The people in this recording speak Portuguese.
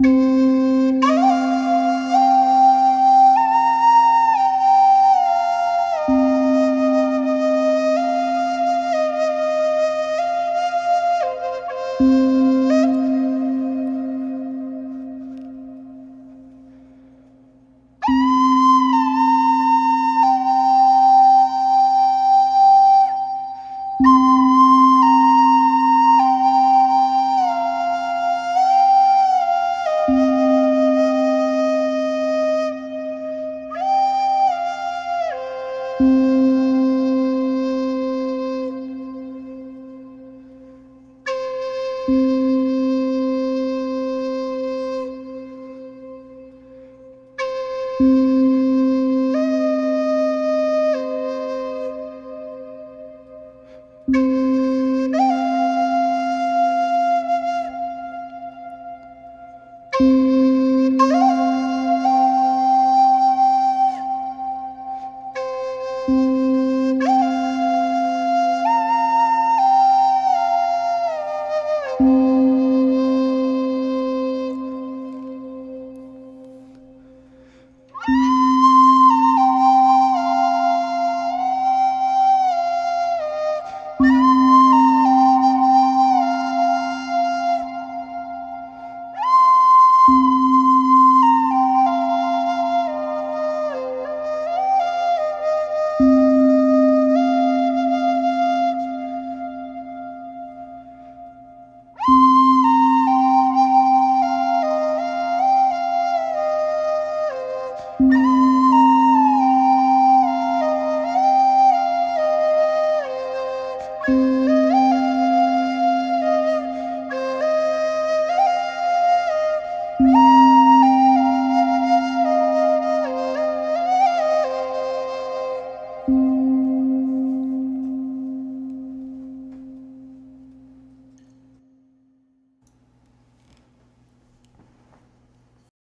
Música thank mm -hmm. you Música